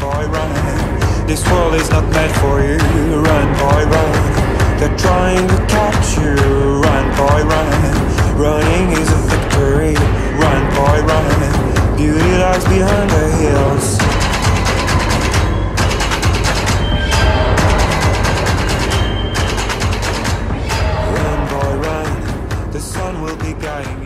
boy, run. This world is not meant for you. Run, boy, run. They're trying to catch you. Run, boy, run. Running is a victory. Run, boy, run. Beauty lies behind the hills. Run, boy, run. The sun will be guiding.